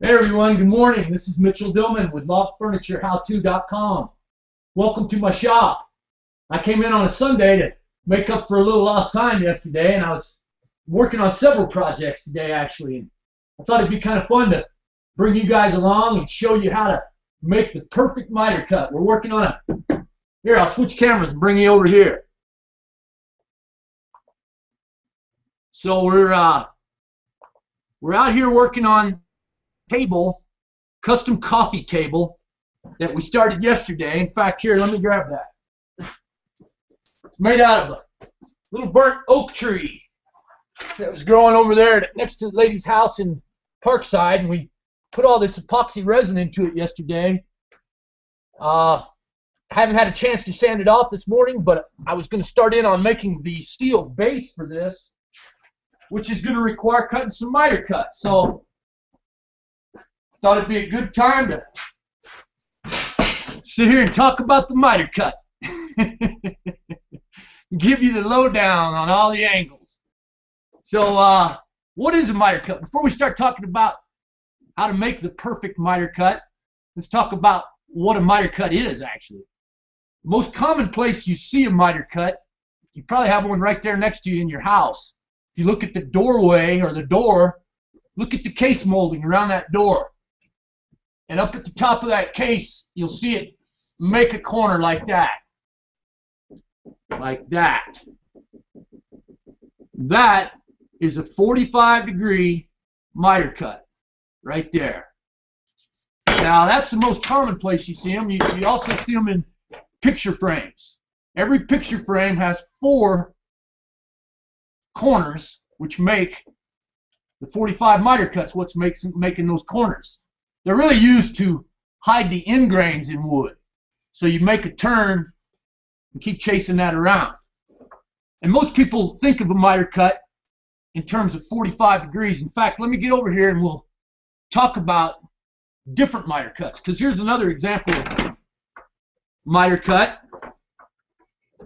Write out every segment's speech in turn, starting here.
Hey everyone, good morning. This is Mitchell Dillman with LogFurnitureHowTo.com. Welcome to my shop. I came in on a Sunday to make up for a little lost time yesterday, and I was working on several projects today actually. And I thought it'd be kind of fun to bring you guys along and show you how to make the perfect miter cut. We're working on a. Here, I'll switch cameras and bring you over here. So we're uh, we're out here working on table, custom coffee table that we started yesterday. In fact, here, let me grab that. It's made out of a little burnt oak tree that was growing over there next to the lady's house in Parkside, and we put all this epoxy resin into it yesterday. Uh, haven't had a chance to sand it off this morning, but I was going to start in on making the steel base for this, which is going to require cutting some miter cuts. So thought it'd be a good time to sit here and talk about the miter cut. Give you the lowdown on all the angles. So, uh, what is a miter cut? Before we start talking about how to make the perfect miter cut, let's talk about what a miter cut is actually. Most common place you see a miter cut, you probably have one right there next to you in your house. If you look at the doorway or the door, look at the case molding around that door. And up at the top of that case, you'll see it make a corner like that. Like that. That is a 45 degree miter cut right there. Now that's the most common place you see them. You, you also see them in picture frames. Every picture frame has four corners which make the 45 miter cuts what's makes, making those corners. They're really used to hide the end grains in wood. So you make a turn and keep chasing that around. And most people think of a miter cut in terms of 45 degrees. In fact, let me get over here and we'll talk about different miter cuts. Because here's another example of miter cut.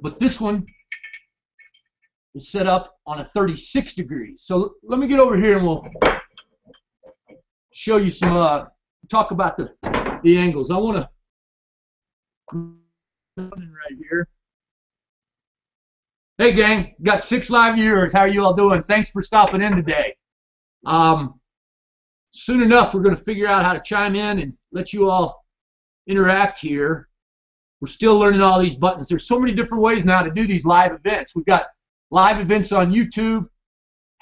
But this one is set up on a 36 degrees. So let me get over here and we'll show you some uh, talk about the the angles. I want to right here. Hey gang, got six live viewers. How are you all doing? Thanks for stopping in today. Um, soon enough, we're going to figure out how to chime in and let you all interact here. We're still learning all these buttons. There's so many different ways now to do these live events. We've got live events on YouTube,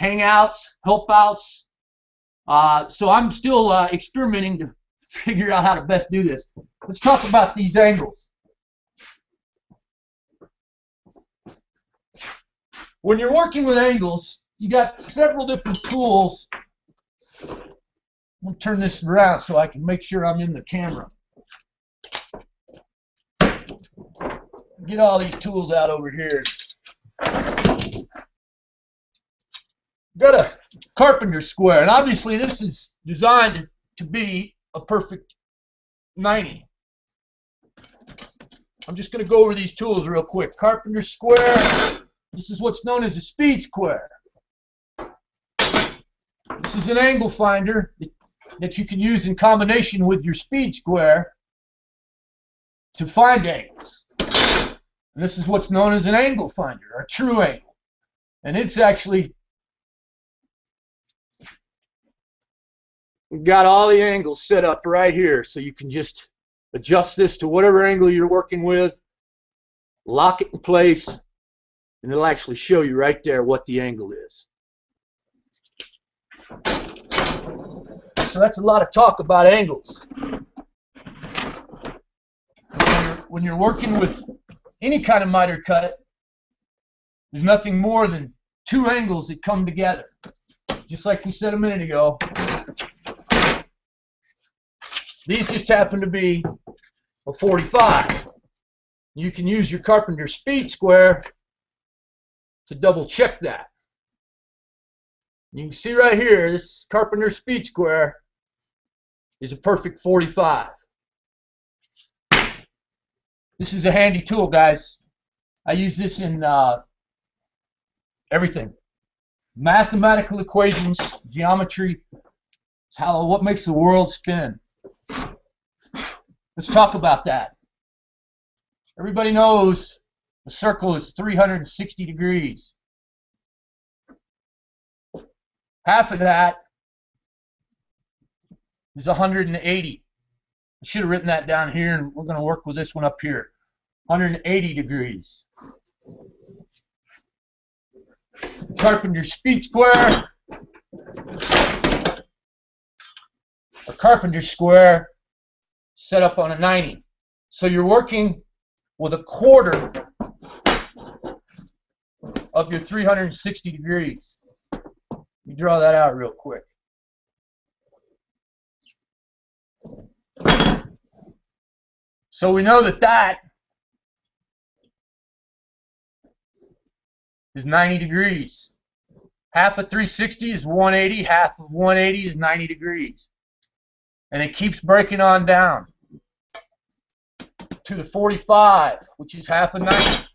Hangouts, Helpouts, uh, so I'm still uh, experimenting to figure out how to best do this. Let's talk about these angles. When you're working with angles, you got several different tools. I'm going to turn this around so I can make sure I'm in the camera. Get all these tools out over here. Got a carpenter square. And obviously this is designed to be a perfect 90. I'm just going to go over these tools real quick. Carpenter square. This is what's known as a speed square. This is an angle finder that you can use in combination with your speed square to find angles. And this is what's known as an angle finder, a true angle. And it's actually We've got all the angles set up right here, so you can just adjust this to whatever angle you're working with, lock it in place, and it'll actually show you right there what the angle is. So that's a lot of talk about angles. When you're, working with any kind of miter cut, there's nothing more than two angles that come together. Just like we said a minute ago, these just happen to be a 45. You can use your carpenter speed square to double check that. You can see right here, this carpenter speed square is a perfect 45. This is a handy tool, guys. I use this in uh, everything. Mathematical equations, geometry, how what makes the world spin. Let's talk about that. Everybody knows the circle is 360 degrees. Half of that is 180. I should have written that down here, and we're going to work with this one up here. 180 degrees. Carpenter's speed square. A carpenter's square set up on a 90. So you're working with a quarter of your 360 degrees. You draw that out real quick. So we know that that is 90 degrees. Half of 360 is 180, half of 180 is 90 degrees. And it keeps breaking on down to the 45, which is half a 90.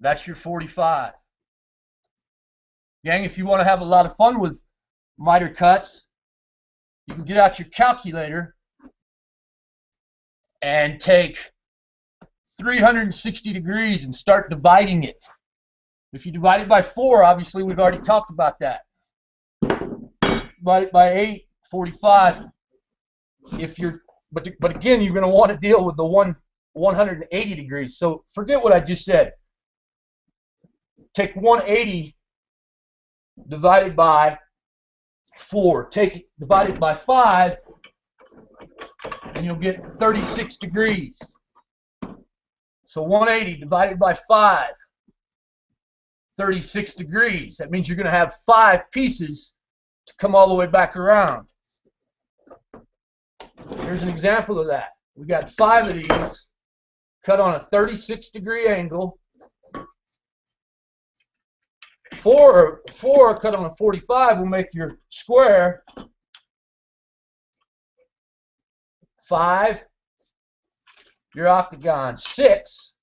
That's your 45. Gang, if you want to have a lot of fun with miter cuts, you can get out your calculator and take 360 degrees and start dividing it. If you divide it by 4, obviously we've already talked about that. It by 8, 45. If you're, but, but again, you're going to want to deal with the one 180 degrees. So forget what I just said. Take 180 divided by 4. Take divided by 5, and you'll get 36 degrees. So 180 divided by 5, 36 degrees. That means you're going to have five pieces to come all the way back around. Here's an example of that. We got five of these cut on a 36 degree angle Four, four cut on a 45 will make your square. Five, your octagon. Six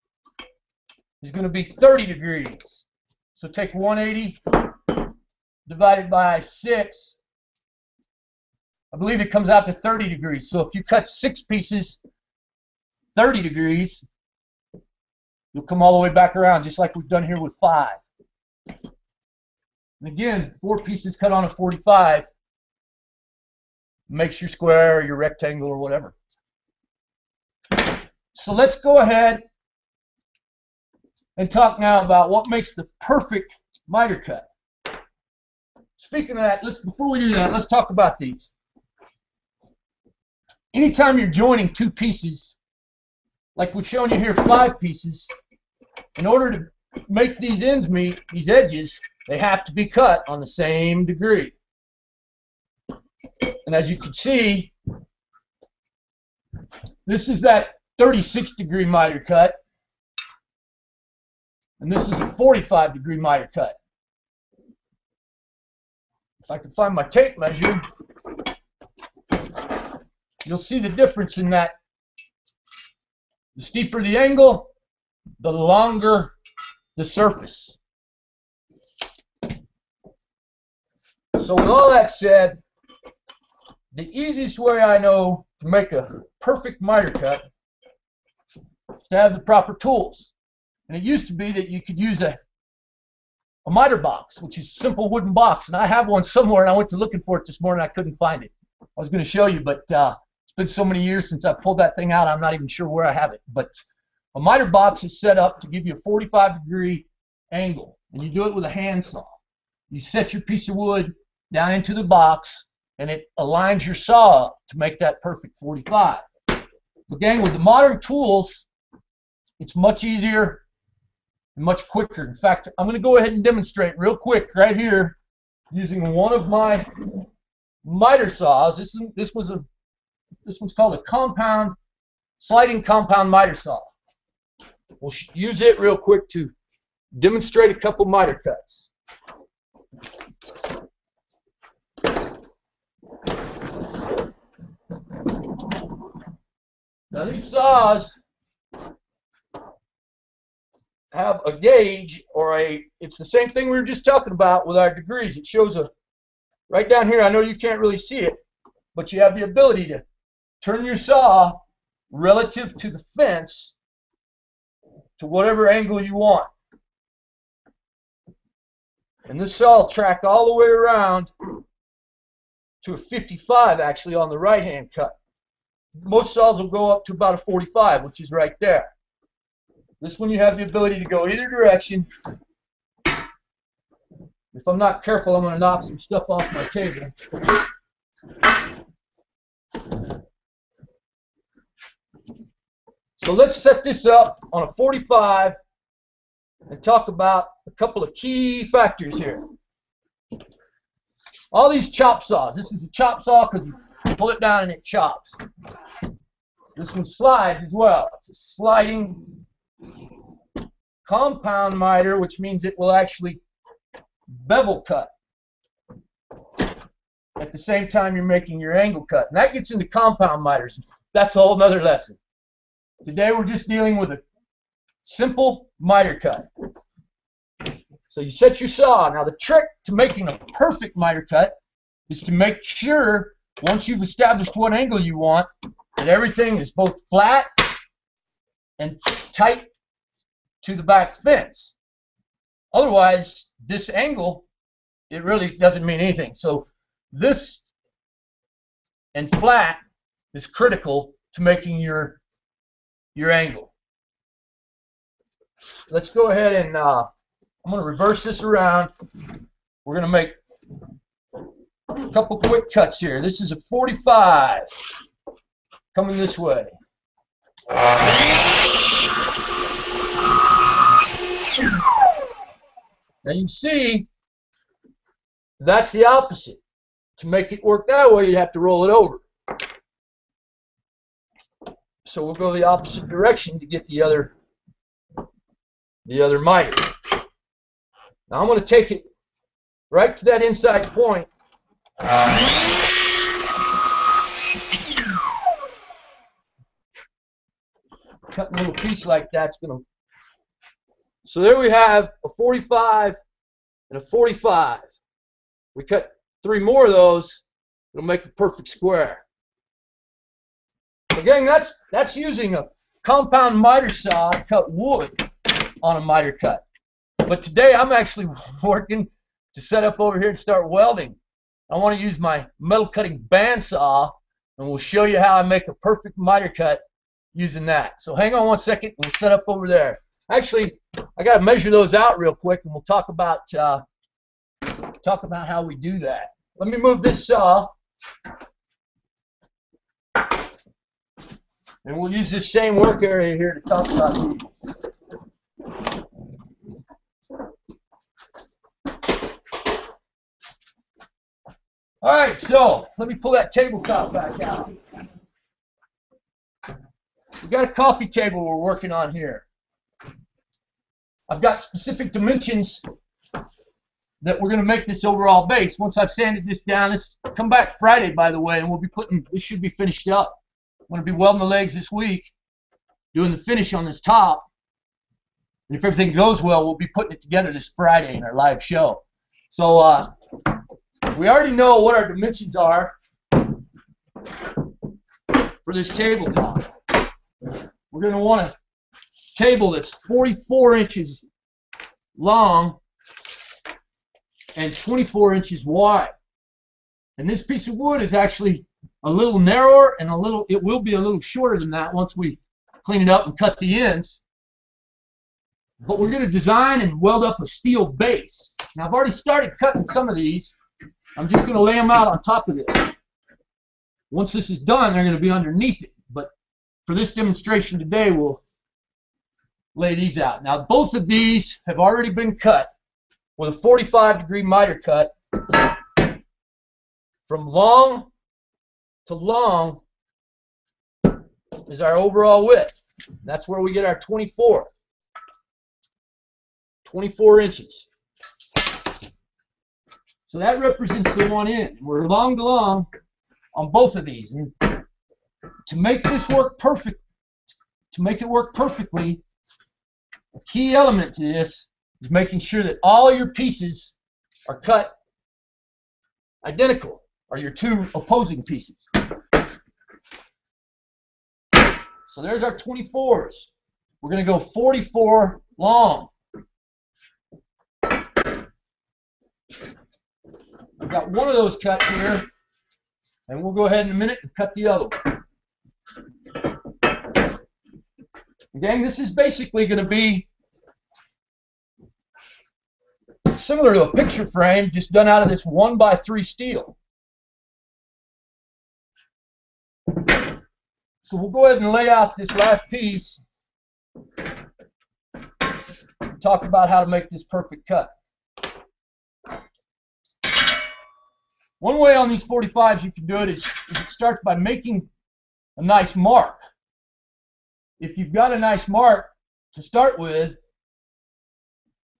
is going to be 30 degrees. So take 180 divided by 6. I believe it comes out to 30 degrees. So if you cut six pieces 30 degrees, you'll come all the way back around, just like we've done here with five. And again, four pieces cut on a 45 makes your square your rectangle or whatever. So let's go ahead and talk now about what makes the perfect miter cut. Speaking of that, let's before we do that, let's talk about these. Anytime you're joining two pieces, like we've shown you here, five pieces, in order to make these ends meet, these edges, they have to be cut on the same degree. And as you can see, this is that 36 degree miter cut. And this is a 45 degree miter cut. If I can find my tape measure, you'll see the difference in that. The steeper the angle, the longer the surface. So with all that said, the easiest way I know to make a perfect miter cut is to have the proper tools. And it used to be that you could use a, a miter box, which is a simple wooden box. And I have one somewhere, and I went to looking for it this morning. I couldn't find it. I was going to show you, but uh, it's been so many years since I pulled that thing out, I'm not even sure where I have it. But a miter box is set up to give you a 45 degree angle, and you do it with a handsaw. You set your piece of wood down into the box and it aligns your saw to make that perfect 45. Again, with the modern tools, it's much easier much quicker. In fact, I'm going to go ahead and demonstrate real quick right here using one of my miter saws. This is, this was a this one's called a compound sliding compound miter saw. We'll use it real quick to demonstrate a couple miter cuts. Now these saws have a gauge or a, it's the same thing we were just talking about with our degrees. It shows a, right down here, I know you can't really see it, but you have the ability to turn your saw relative to the fence to whatever angle you want. And this saw will track all the way around to a 55 actually on the right hand cut. Most saws will go up to about a 45, which is right there. This one you have the ability to go either direction. If I'm not careful, I'm going to knock some stuff off my table. So let's set this up on a 45 and talk about a couple of key factors here. All these chop saws. This is a chop saw because you pull it down and it chops. This one slides as well. It's a sliding compound miter, which means it will actually bevel cut at the same time you're making your angle cut. And that gets into compound miters. That's a whole other lesson. Today we're just dealing with a simple miter cut. So you set your saw. Now the trick to making a perfect miter cut is to make sure once you've established what angle you want that everything is both flat and tight to the back fence. Otherwise, this angle, it really doesn't mean anything. So this and flat is critical to making your your angle. Let's go ahead and uh, I'm going to reverse this around. We're going to make a couple quick cuts here. This is a 45 coming this way. Now you see that's the opposite. To make it work that way, you have to roll it over. So we'll go the opposite direction to get the other the other miter. Now I'm going to take it right to that inside point. Cut a little piece like that's going to. So there we have a 45 and a 45. We cut three more of those. It'll make a perfect square. Again, that's that's using a compound miter saw to cut wood on a miter cut. But today I'm actually working to set up over here and start welding. I want to use my metal cutting bandsaw and we'll show you how I make a perfect miter cut using that. So hang on one second, we'll set up over there. Actually, I got to measure those out real quick and we'll talk about uh, talk about how we do that. Let me move this saw. And we'll use this same work area here to talk about these. All right, so let me pull that tabletop back out. We've got a coffee table we're working on here. I've got specific dimensions that we're going to make this overall base. Once I've sanded this down, this come back Friday, by the way, and we'll be putting, this should be finished up. I'm going to be welding the legs this week, doing the finish on this top. And if everything goes well, we'll be putting it together this Friday in our live show. So uh, we already know what our dimensions are for this tabletop. We're going to want a table that's 44 inches long and 24 inches wide. And this piece of wood is actually a little narrower and a little, it will be a little shorter than that once we clean it up and cut the ends. But we're going to design and weld up a steel base. Now I've already started cutting some of these. I'm just going to lay them out on top of this. Once this is done, they're going to be underneath it. But for this demonstration today, we'll lay these out. Now both of these have already been cut with a 45 degree miter cut from long to long is our overall width. That's where we get our 24. 24 inches. So that represents the one end. We're long to long on both of these. And to make this work perfect, to make it work perfectly, a key element to this is making sure that all your pieces are cut identical, or your two opposing pieces. So there's our 24s. We're going to go 44 long. I've got one of those cut here, and we'll go ahead in a minute and cut the other one. Gang, this is basically going to be similar to a picture frame, just done out of this 1 by 3 steel. So we'll go ahead and lay out this last piece talk about how to make this perfect cut. One way on these 45s you can do it is, is it starts by making a nice mark. If you've got a nice mark to start with,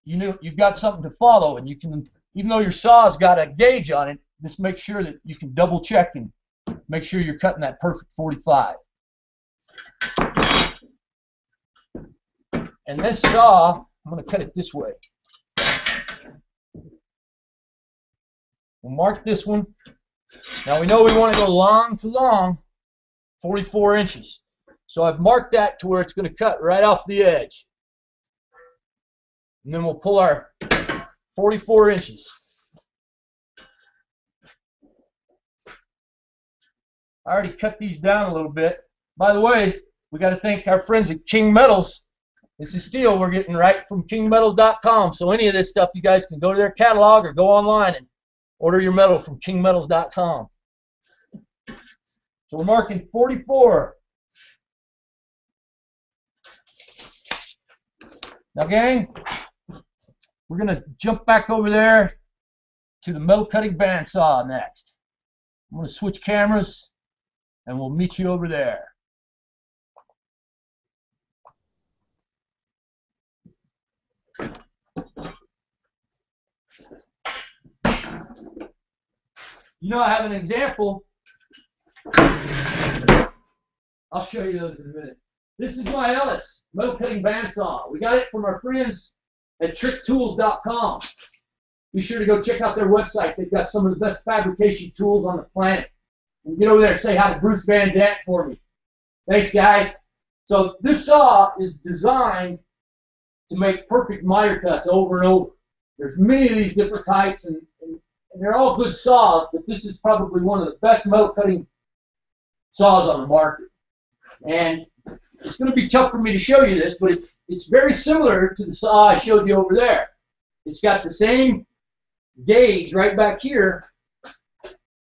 you know you've got something to follow, and you can, even though your saw's got a gauge on it, just make sure that you can double check and make sure you're cutting that perfect 45. And this saw, I'm going to cut it this way. We'll mark this one. Now we know we want to go long to long, 44 inches. So I've marked that to where it's going to cut right off the edge. And then we'll pull our 44 inches. I already cut these down a little bit. By the way, we got to thank our friends at King Metals this is steel we're getting right from kingmetals.com. So any of this stuff, you guys can go to their catalog or go online and order your metal from kingmetals.com. So we're marking 44. Gang, we're going to jump back over there to the metal cutting bandsaw next. I'm going to switch cameras, and we'll meet you over there. You know, I have an example. I'll show you those in a minute. This is my Ellis metal cutting bandsaw. We got it from our friends at tricktools.com. Be sure to go check out their website. They've got some of the best fabrication tools on the planet. And get over there and say hi to Bruce Van for me. Thanks, guys. So this saw is designed to make perfect miter cuts over and over. There's many of these different types, and, and, and they're all good saws, but this is probably one of the best metal cutting saws on the market. And it's going to be tough for me to show you this, but it's, it's very similar to the saw I showed you over there. It's got the same gauge right back here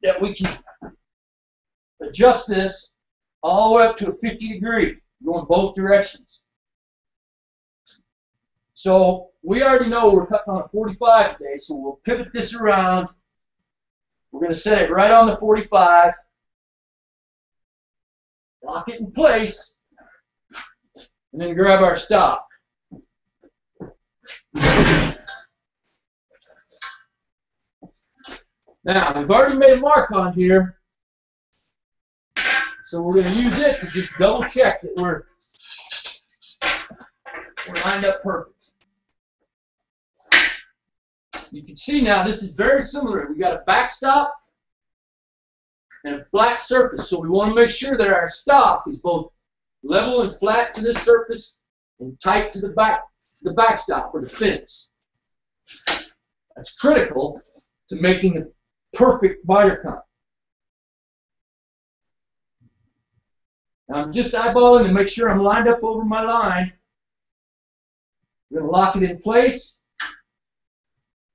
that we can adjust this all the way up to a 50 degree, going both directions. So we already know we're cutting on a 45 today, so we'll pivot this around. We're going to set it right on the 45. Lock it in place. And then grab our stop. Now, we've already made a mark on here. So we're going to use it to just double check that we're, we're lined up perfect you can see now this is very similar. We've got a backstop and a flat surface. So we want to make sure that our stop is both level and flat to this surface and tight to the back the backstop or the fence. That's critical to making a perfect miter cut. Now I'm just eyeballing to make sure I'm lined up over my line. I'm going to lock it in place.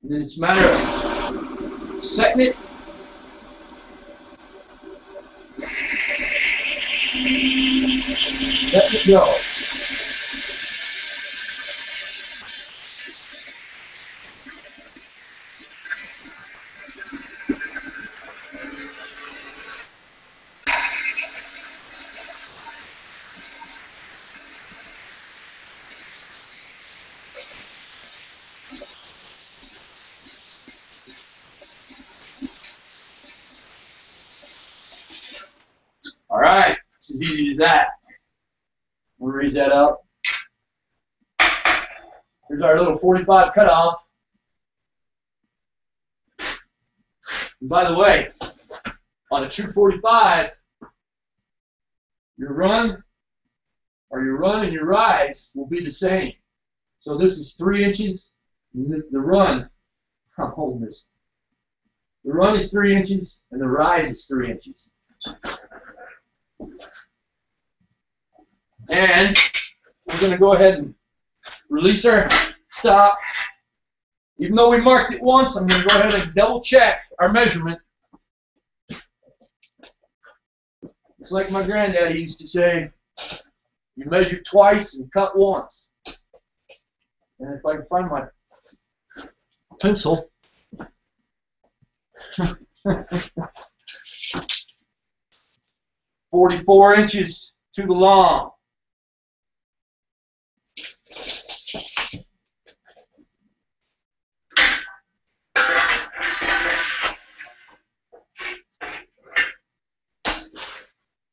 And then it's a matter of setting it. Letting it go. As easy as that. We'll raise that up. Here's our little 45 cutoff. And by the way, on a 245, your run or your run and your rise will be the same. So this is three inches. The run, I'm holding this. The run is three inches and the rise is three inches. And we're going to go ahead and release our stop. Even though we marked it once, I'm going to go ahead and double check our measurement. It's like my granddaddy used to say, you measure twice and cut once. And if I can find my pencil. Forty-four inches to the long.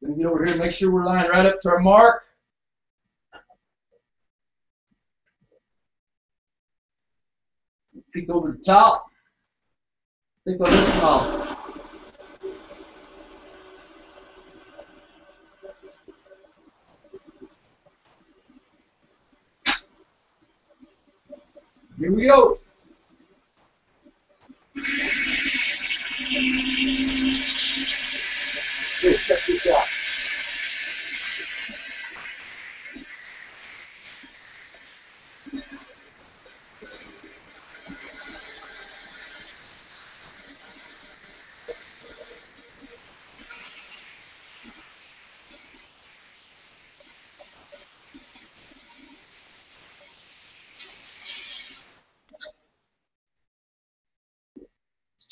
Gonna get over here and make sure we're lined right up to our mark. Peek over the top. Think on this top. Here we go. Here, check this out.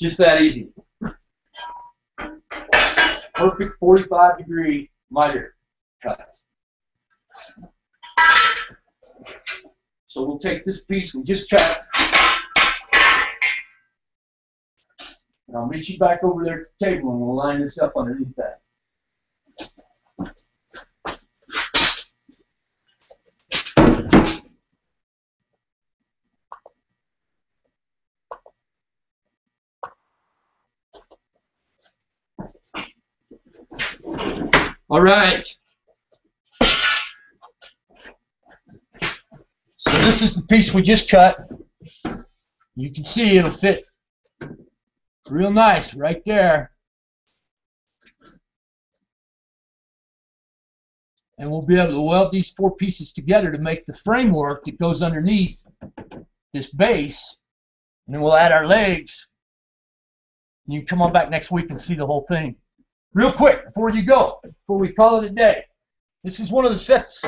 Just that easy. Perfect 45 degree miter cut. So we'll take this piece we just cut. And I'll meet you back over there at the table and we'll line this up underneath that. All right. So this is the piece we just cut. You can see it'll fit real nice right there. And we'll be able to weld these four pieces together to make the framework that goes underneath this base. And then we'll add our legs. You can come on back next week and see the whole thing. Real quick, before you go, before we call it a day, this is one of the sets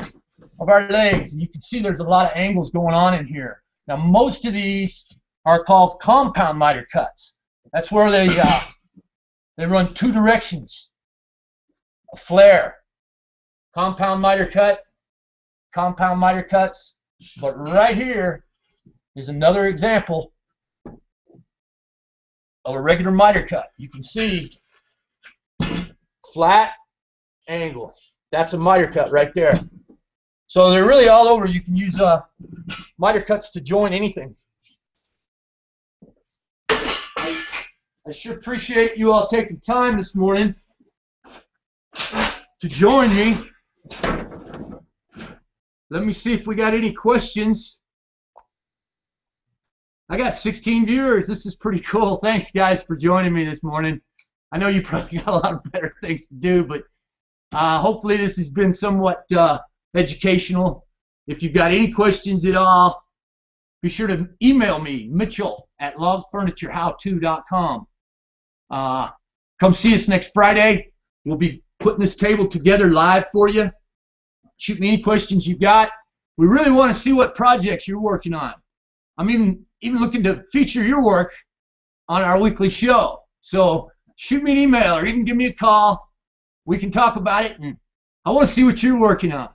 of our legs, and you can see there's a lot of angles going on in here. Now, most of these are called compound miter cuts. That's where they uh, they run two directions. A flare, compound miter cut, compound miter cuts. But right here is another example of a regular miter cut. You can see flat angle. That's a miter cut right there. So they're really all over. You can use uh, miter cuts to join anything. I, I sure appreciate you all taking time this morning to join me. Let me see if we got any questions. I got 16 viewers. This is pretty cool. Thanks, guys, for joining me this morning. I know you probably got a lot of better things to do, but uh, hopefully this has been somewhat uh, educational. If you've got any questions at all, be sure to email me, Mitchell at logfurniturehowto.com. Uh, come see us next Friday. We'll be putting this table together live for you. Shoot me any questions you've got. We really want to see what projects you're working on. I'm even even looking to feature your work on our weekly show. So shoot me an email or even give me a call. We can talk about it, and I want to see what you're working on.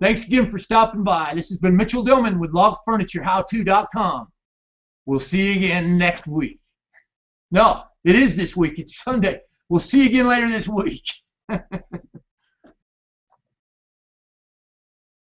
Thanks again for stopping by. This has been Mitchell Dillman with LogFurnitureHowTo.com. We'll see you again next week. No, it is this week. It's Sunday. We'll see you again later this week.